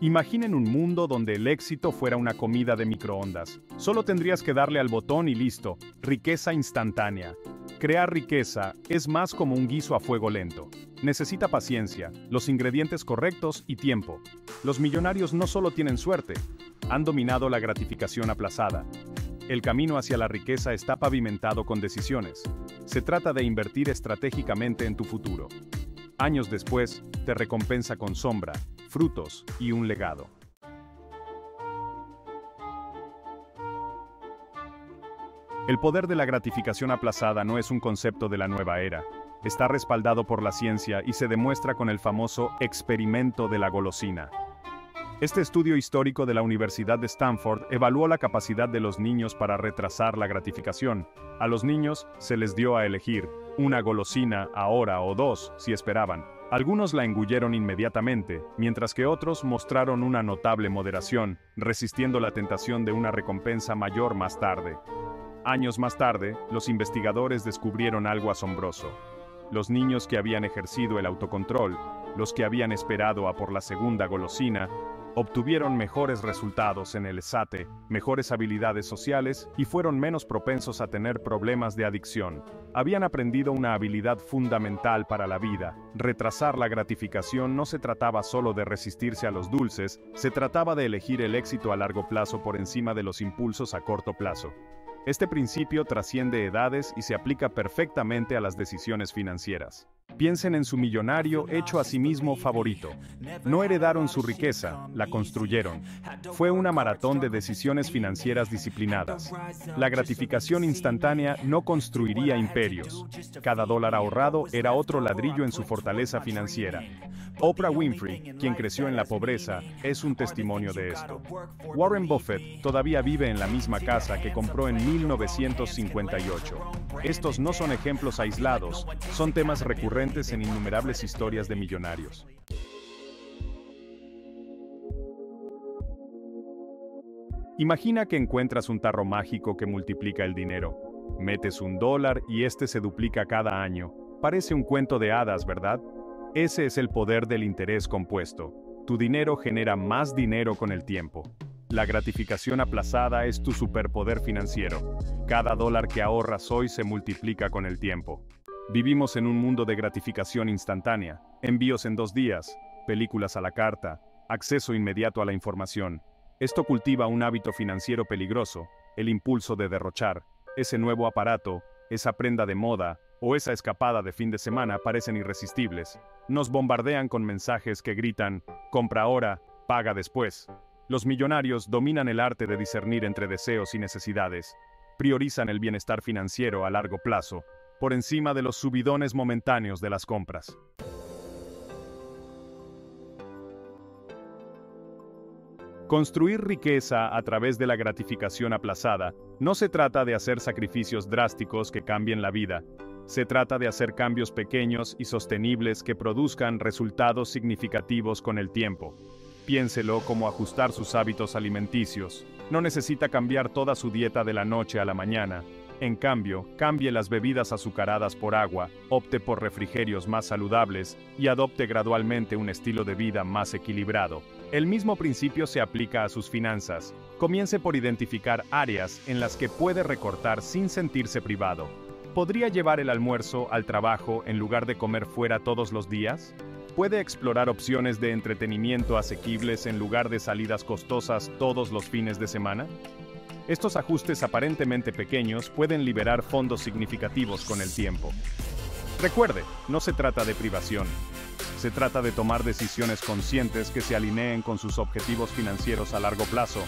Imaginen un mundo donde el éxito fuera una comida de microondas. Solo tendrías que darle al botón y listo. Riqueza instantánea. Crear riqueza es más como un guiso a fuego lento. Necesita paciencia, los ingredientes correctos y tiempo. Los millonarios no solo tienen suerte, han dominado la gratificación aplazada. El camino hacia la riqueza está pavimentado con decisiones. Se trata de invertir estratégicamente en tu futuro. Años después, te recompensa con sombra, frutos y un legado. El poder de la gratificación aplazada no es un concepto de la nueva era. Está respaldado por la ciencia y se demuestra con el famoso experimento de la golosina. Este estudio histórico de la Universidad de Stanford evaluó la capacidad de los niños para retrasar la gratificación. A los niños se les dio a elegir una golosina ahora o dos si esperaban. Algunos la engulleron inmediatamente, mientras que otros mostraron una notable moderación, resistiendo la tentación de una recompensa mayor más tarde. Años más tarde, los investigadores descubrieron algo asombroso. Los niños que habían ejercido el autocontrol, los que habían esperado a por la segunda golosina, obtuvieron mejores resultados en el SATE, mejores habilidades sociales y fueron menos propensos a tener problemas de adicción. Habían aprendido una habilidad fundamental para la vida. Retrasar la gratificación no se trataba solo de resistirse a los dulces, se trataba de elegir el éxito a largo plazo por encima de los impulsos a corto plazo. Este principio trasciende edades y se aplica perfectamente a las decisiones financieras. Piensen en su millonario hecho a sí mismo favorito. No heredaron su riqueza, la construyeron. Fue una maratón de decisiones financieras disciplinadas. La gratificación instantánea no construiría imperios. Cada dólar ahorrado era otro ladrillo en su fortaleza financiera. Oprah Winfrey, quien creció en la pobreza, es un testimonio de esto. Warren Buffett todavía vive en la misma casa que compró en 1958. Estos no son ejemplos aislados, son temas recurrentes en innumerables historias de millonarios. Imagina que encuentras un tarro mágico que multiplica el dinero. Metes un dólar y este se duplica cada año. Parece un cuento de hadas, ¿verdad? Ese es el poder del interés compuesto. Tu dinero genera más dinero con el tiempo. La gratificación aplazada es tu superpoder financiero. Cada dólar que ahorras hoy se multiplica con el tiempo. Vivimos en un mundo de gratificación instantánea, envíos en dos días, películas a la carta, acceso inmediato a la información. Esto cultiva un hábito financiero peligroso, el impulso de derrochar. Ese nuevo aparato, esa prenda de moda, o esa escapada de fin de semana parecen irresistibles. Nos bombardean con mensajes que gritan, compra ahora, paga después. Los millonarios dominan el arte de discernir entre deseos y necesidades. Priorizan el bienestar financiero a largo plazo, por encima de los subidones momentáneos de las compras. Construir riqueza a través de la gratificación aplazada no se trata de hacer sacrificios drásticos que cambien la vida, se trata de hacer cambios pequeños y sostenibles que produzcan resultados significativos con el tiempo. Piénselo como ajustar sus hábitos alimenticios. No necesita cambiar toda su dieta de la noche a la mañana. En cambio, cambie las bebidas azucaradas por agua, opte por refrigerios más saludables y adopte gradualmente un estilo de vida más equilibrado. El mismo principio se aplica a sus finanzas. Comience por identificar áreas en las que puede recortar sin sentirse privado ¿Podría llevar el almuerzo al trabajo en lugar de comer fuera todos los días? ¿Puede explorar opciones de entretenimiento asequibles en lugar de salidas costosas todos los fines de semana? Estos ajustes aparentemente pequeños pueden liberar fondos significativos con el tiempo. Recuerde, no se trata de privación. Se trata de tomar decisiones conscientes que se alineen con sus objetivos financieros a largo plazo,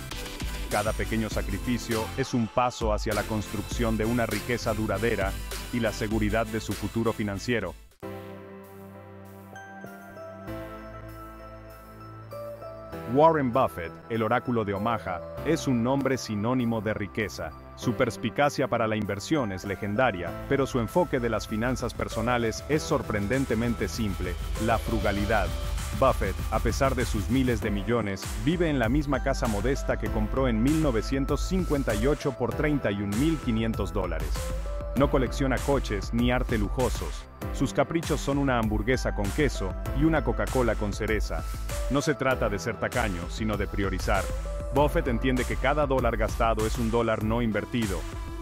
cada pequeño sacrificio es un paso hacia la construcción de una riqueza duradera y la seguridad de su futuro financiero. Warren Buffett, el oráculo de Omaha, es un nombre sinónimo de riqueza. Su perspicacia para la inversión es legendaria, pero su enfoque de las finanzas personales es sorprendentemente simple, la frugalidad. Buffett, a pesar de sus miles de millones, vive en la misma casa modesta que compró en 1958 por 31.500 dólares. No colecciona coches ni arte lujosos. Sus caprichos son una hamburguesa con queso y una Coca-Cola con cereza. No se trata de ser tacaño, sino de priorizar. Buffett entiende que cada dólar gastado es un dólar no invertido.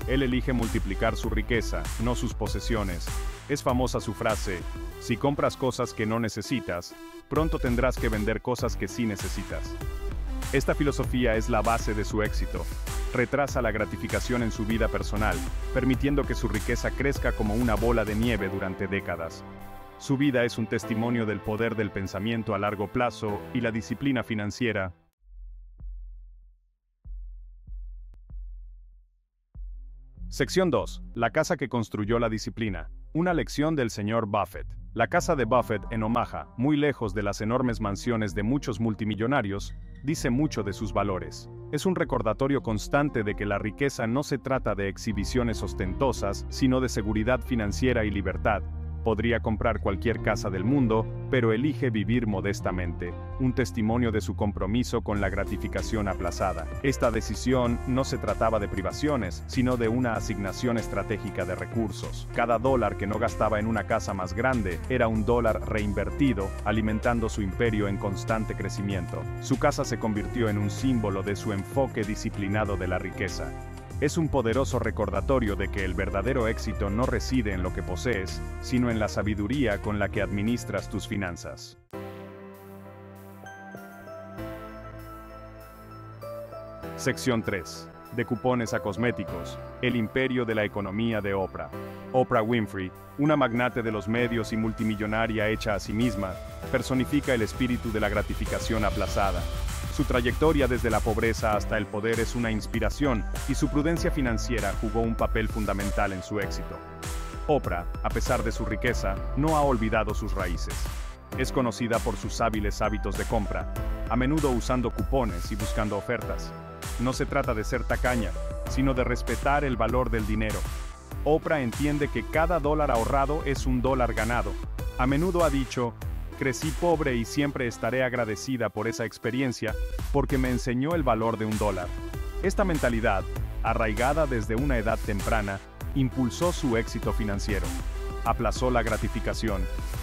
Él elige multiplicar su riqueza, no sus posesiones. Es famosa su frase, si compras cosas que no necesitas, pronto tendrás que vender cosas que sí necesitas. Esta filosofía es la base de su éxito. Retrasa la gratificación en su vida personal, permitiendo que su riqueza crezca como una bola de nieve durante décadas. Su vida es un testimonio del poder del pensamiento a largo plazo y la disciplina financiera. Sección 2. La casa que construyó la disciplina. Una lección del señor Buffett. La casa de Buffett en Omaha, muy lejos de las enormes mansiones de muchos multimillonarios, dice mucho de sus valores. Es un recordatorio constante de que la riqueza no se trata de exhibiciones ostentosas, sino de seguridad financiera y libertad, Podría comprar cualquier casa del mundo, pero elige vivir modestamente, un testimonio de su compromiso con la gratificación aplazada. Esta decisión no se trataba de privaciones, sino de una asignación estratégica de recursos. Cada dólar que no gastaba en una casa más grande era un dólar reinvertido, alimentando su imperio en constante crecimiento. Su casa se convirtió en un símbolo de su enfoque disciplinado de la riqueza es un poderoso recordatorio de que el verdadero éxito no reside en lo que posees, sino en la sabiduría con la que administras tus finanzas. Sección 3. De cupones a cosméticos, el imperio de la economía de Oprah. Oprah Winfrey, una magnate de los medios y multimillonaria hecha a sí misma, personifica el espíritu de la gratificación aplazada, su trayectoria desde la pobreza hasta el poder es una inspiración y su prudencia financiera jugó un papel fundamental en su éxito. Oprah, a pesar de su riqueza, no ha olvidado sus raíces. Es conocida por sus hábiles hábitos de compra, a menudo usando cupones y buscando ofertas. No se trata de ser tacaña, sino de respetar el valor del dinero. Oprah entiende que cada dólar ahorrado es un dólar ganado. A menudo ha dicho, Crecí pobre y siempre estaré agradecida por esa experiencia, porque me enseñó el valor de un dólar. Esta mentalidad, arraigada desde una edad temprana, impulsó su éxito financiero. Aplazó la gratificación,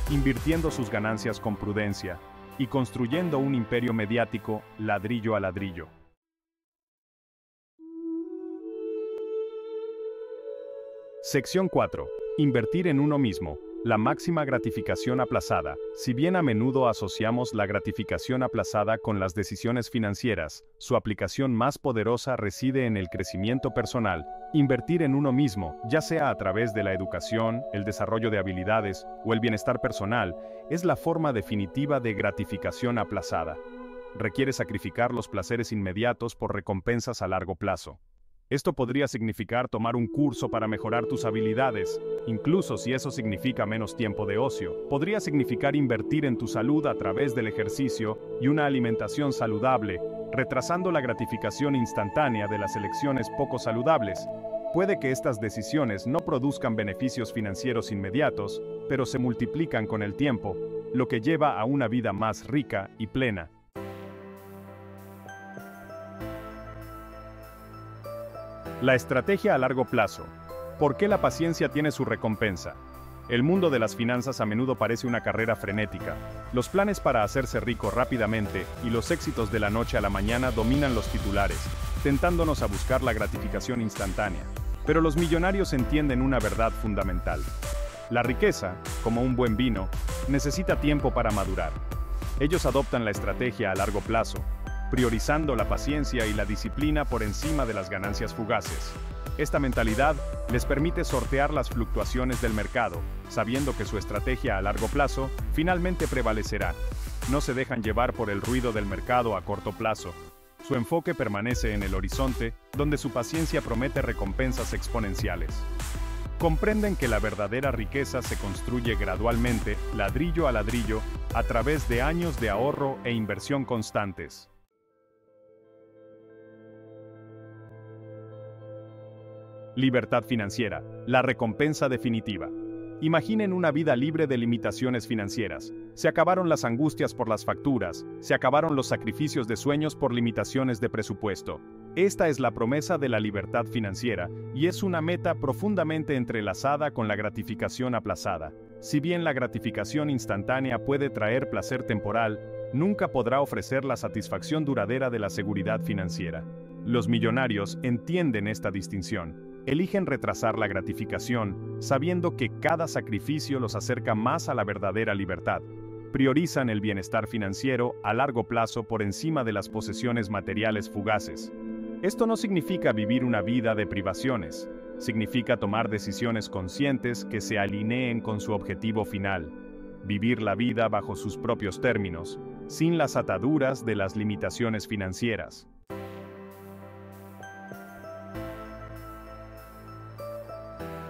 invirtiendo sus ganancias con prudencia, y construyendo un imperio mediático ladrillo a ladrillo. Sección 4. Invertir en uno mismo. La máxima gratificación aplazada. Si bien a menudo asociamos la gratificación aplazada con las decisiones financieras, su aplicación más poderosa reside en el crecimiento personal. Invertir en uno mismo, ya sea a través de la educación, el desarrollo de habilidades o el bienestar personal, es la forma definitiva de gratificación aplazada. Requiere sacrificar los placeres inmediatos por recompensas a largo plazo. Esto podría significar tomar un curso para mejorar tus habilidades, incluso si eso significa menos tiempo de ocio. Podría significar invertir en tu salud a través del ejercicio y una alimentación saludable, retrasando la gratificación instantánea de las elecciones poco saludables. Puede que estas decisiones no produzcan beneficios financieros inmediatos, pero se multiplican con el tiempo, lo que lleva a una vida más rica y plena. La estrategia a largo plazo. ¿Por qué la paciencia tiene su recompensa? El mundo de las finanzas a menudo parece una carrera frenética. Los planes para hacerse rico rápidamente y los éxitos de la noche a la mañana dominan los titulares, tentándonos a buscar la gratificación instantánea. Pero los millonarios entienden una verdad fundamental. La riqueza, como un buen vino, necesita tiempo para madurar. Ellos adoptan la estrategia a largo plazo, priorizando la paciencia y la disciplina por encima de las ganancias fugaces. Esta mentalidad les permite sortear las fluctuaciones del mercado, sabiendo que su estrategia a largo plazo finalmente prevalecerá. No se dejan llevar por el ruido del mercado a corto plazo. Su enfoque permanece en el horizonte, donde su paciencia promete recompensas exponenciales. Comprenden que la verdadera riqueza se construye gradualmente, ladrillo a ladrillo, a través de años de ahorro e inversión constantes. Libertad financiera, la recompensa definitiva. Imaginen una vida libre de limitaciones financieras. Se acabaron las angustias por las facturas, se acabaron los sacrificios de sueños por limitaciones de presupuesto. Esta es la promesa de la libertad financiera, y es una meta profundamente entrelazada con la gratificación aplazada. Si bien la gratificación instantánea puede traer placer temporal, nunca podrá ofrecer la satisfacción duradera de la seguridad financiera. Los millonarios entienden esta distinción. Eligen retrasar la gratificación, sabiendo que cada sacrificio los acerca más a la verdadera libertad. Priorizan el bienestar financiero a largo plazo por encima de las posesiones materiales fugaces. Esto no significa vivir una vida de privaciones, significa tomar decisiones conscientes que se alineen con su objetivo final, vivir la vida bajo sus propios términos, sin las ataduras de las limitaciones financieras.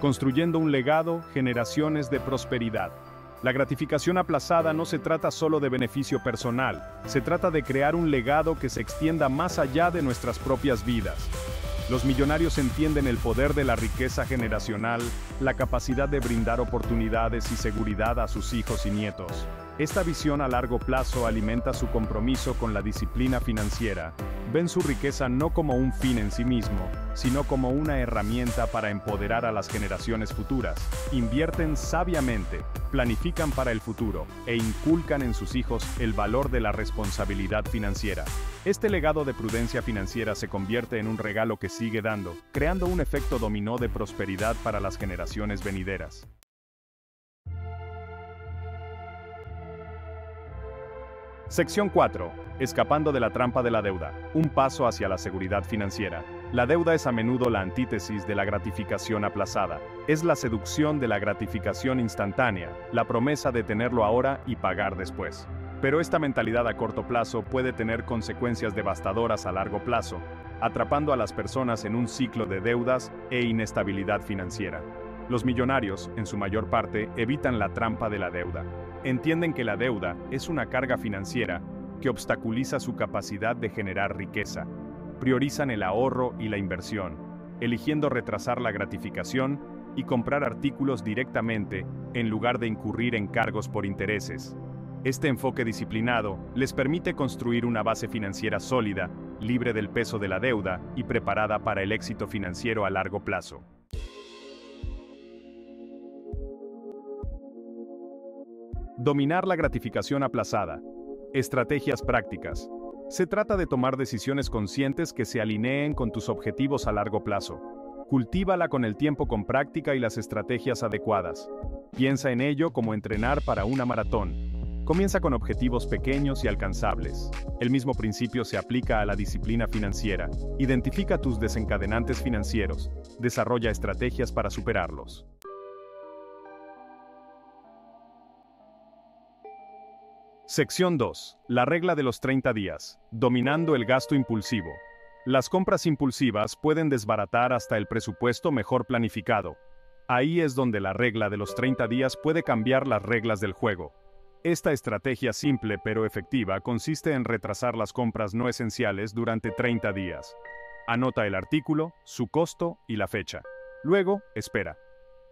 Construyendo un legado, generaciones de prosperidad. La gratificación aplazada no se trata solo de beneficio personal, se trata de crear un legado que se extienda más allá de nuestras propias vidas. Los millonarios entienden el poder de la riqueza generacional, la capacidad de brindar oportunidades y seguridad a sus hijos y nietos. Esta visión a largo plazo alimenta su compromiso con la disciplina financiera. Ven su riqueza no como un fin en sí mismo, sino como una herramienta para empoderar a las generaciones futuras. Invierten sabiamente, planifican para el futuro e inculcan en sus hijos el valor de la responsabilidad financiera. Este legado de prudencia financiera se convierte en un regalo que sigue dando, creando un efecto dominó de prosperidad para las generaciones venideras. Sección 4. Escapando de la trampa de la deuda. Un paso hacia la seguridad financiera. La deuda es a menudo la antítesis de la gratificación aplazada. Es la seducción de la gratificación instantánea, la promesa de tenerlo ahora y pagar después. Pero esta mentalidad a corto plazo puede tener consecuencias devastadoras a largo plazo, atrapando a las personas en un ciclo de deudas e inestabilidad financiera. Los millonarios, en su mayor parte, evitan la trampa de la deuda entienden que la deuda es una carga financiera que obstaculiza su capacidad de generar riqueza. Priorizan el ahorro y la inversión, eligiendo retrasar la gratificación y comprar artículos directamente en lugar de incurrir en cargos por intereses. Este enfoque disciplinado les permite construir una base financiera sólida, libre del peso de la deuda y preparada para el éxito financiero a largo plazo. Dominar la gratificación aplazada. Estrategias prácticas. Se trata de tomar decisiones conscientes que se alineen con tus objetivos a largo plazo. Cultívala con el tiempo con práctica y las estrategias adecuadas. Piensa en ello como entrenar para una maratón. Comienza con objetivos pequeños y alcanzables. El mismo principio se aplica a la disciplina financiera. Identifica tus desencadenantes financieros. Desarrolla estrategias para superarlos. Sección 2. La regla de los 30 días. Dominando el gasto impulsivo. Las compras impulsivas pueden desbaratar hasta el presupuesto mejor planificado. Ahí es donde la regla de los 30 días puede cambiar las reglas del juego. Esta estrategia simple pero efectiva consiste en retrasar las compras no esenciales durante 30 días. Anota el artículo, su costo y la fecha. Luego, espera.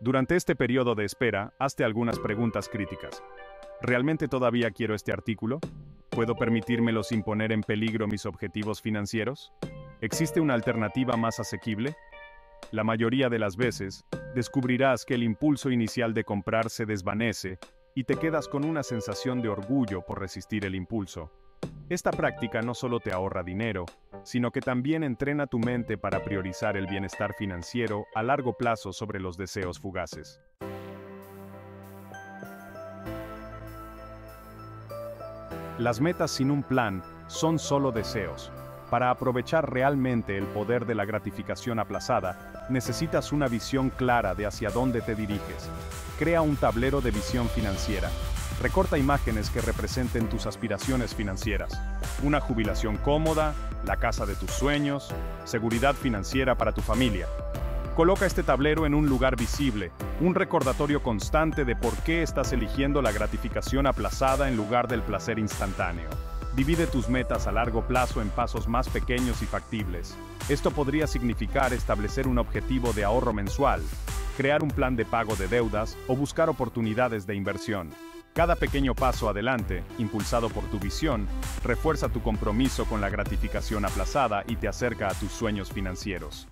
Durante este periodo de espera, hazte algunas preguntas críticas. ¿Realmente todavía quiero este artículo? ¿Puedo permitírmelo sin poner en peligro mis objetivos financieros? ¿Existe una alternativa más asequible? La mayoría de las veces, descubrirás que el impulso inicial de comprar se desvanece y te quedas con una sensación de orgullo por resistir el impulso. Esta práctica no solo te ahorra dinero, sino que también entrena tu mente para priorizar el bienestar financiero a largo plazo sobre los deseos fugaces. Las metas sin un plan son solo deseos. Para aprovechar realmente el poder de la gratificación aplazada, necesitas una visión clara de hacia dónde te diriges. Crea un tablero de visión financiera. Recorta imágenes que representen tus aspiraciones financieras. Una jubilación cómoda, la casa de tus sueños, seguridad financiera para tu familia. Coloca este tablero en un lugar visible, un recordatorio constante de por qué estás eligiendo la gratificación aplazada en lugar del placer instantáneo. Divide tus metas a largo plazo en pasos más pequeños y factibles. Esto podría significar establecer un objetivo de ahorro mensual, crear un plan de pago de deudas o buscar oportunidades de inversión. Cada pequeño paso adelante, impulsado por tu visión, refuerza tu compromiso con la gratificación aplazada y te acerca a tus sueños financieros.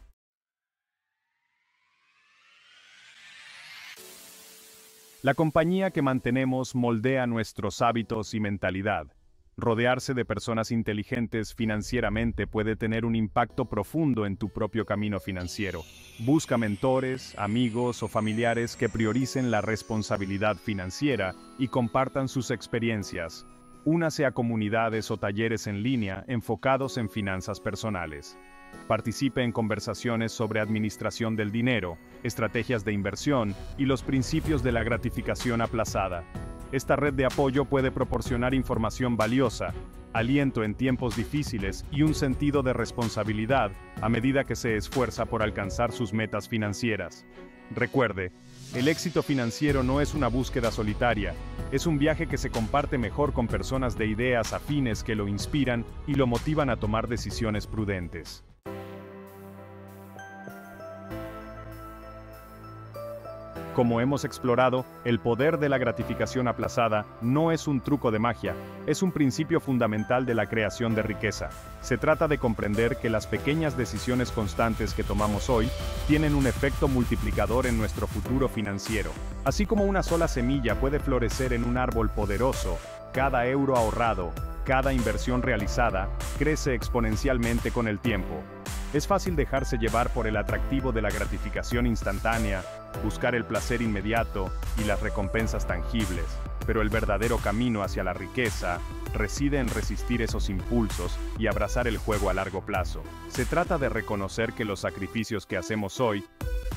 La compañía que mantenemos moldea nuestros hábitos y mentalidad. Rodearse de personas inteligentes financieramente puede tener un impacto profundo en tu propio camino financiero. Busca mentores, amigos o familiares que prioricen la responsabilidad financiera y compartan sus experiencias. Únase a comunidades o talleres en línea enfocados en finanzas personales. Participe en conversaciones sobre administración del dinero, estrategias de inversión y los principios de la gratificación aplazada. Esta red de apoyo puede proporcionar información valiosa, aliento en tiempos difíciles y un sentido de responsabilidad a medida que se esfuerza por alcanzar sus metas financieras. Recuerde, el éxito financiero no es una búsqueda solitaria, es un viaje que se comparte mejor con personas de ideas afines que lo inspiran y lo motivan a tomar decisiones prudentes. Como hemos explorado, el poder de la gratificación aplazada no es un truco de magia, es un principio fundamental de la creación de riqueza. Se trata de comprender que las pequeñas decisiones constantes que tomamos hoy tienen un efecto multiplicador en nuestro futuro financiero. Así como una sola semilla puede florecer en un árbol poderoso, cada euro ahorrado, cada inversión realizada, crece exponencialmente con el tiempo. Es fácil dejarse llevar por el atractivo de la gratificación instantánea, buscar el placer inmediato y las recompensas tangibles, pero el verdadero camino hacia la riqueza reside en resistir esos impulsos y abrazar el juego a largo plazo. Se trata de reconocer que los sacrificios que hacemos hoy,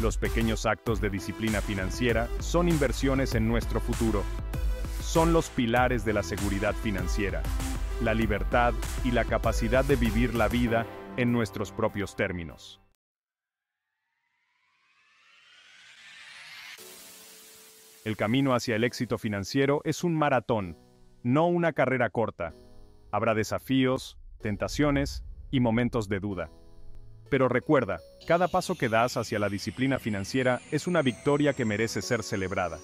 los pequeños actos de disciplina financiera, son inversiones en nuestro futuro. Son los pilares de la seguridad financiera, la libertad y la capacidad de vivir la vida en nuestros propios términos. El camino hacia el éxito financiero es un maratón, no una carrera corta. Habrá desafíos, tentaciones y momentos de duda. Pero recuerda, cada paso que das hacia la disciplina financiera es una victoria que merece ser celebrada.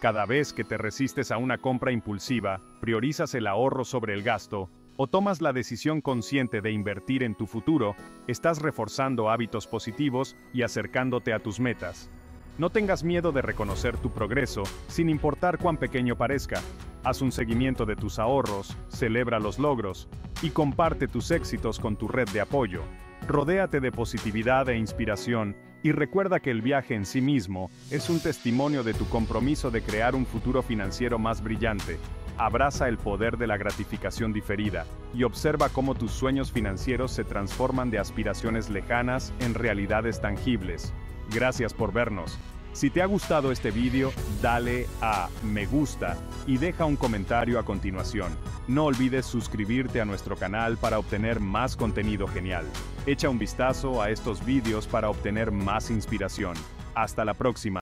Cada vez que te resistes a una compra impulsiva, priorizas el ahorro sobre el gasto o tomas la decisión consciente de invertir en tu futuro, estás reforzando hábitos positivos y acercándote a tus metas. No tengas miedo de reconocer tu progreso, sin importar cuán pequeño parezca. Haz un seguimiento de tus ahorros, celebra los logros y comparte tus éxitos con tu red de apoyo. Rodéate de positividad e inspiración y recuerda que el viaje en sí mismo es un testimonio de tu compromiso de crear un futuro financiero más brillante. Abraza el poder de la gratificación diferida y observa cómo tus sueños financieros se transforman de aspiraciones lejanas en realidades tangibles. Gracias por vernos. Si te ha gustado este vídeo, dale a me gusta y deja un comentario a continuación. No olvides suscribirte a nuestro canal para obtener más contenido genial. Echa un vistazo a estos vídeos para obtener más inspiración. Hasta la próxima.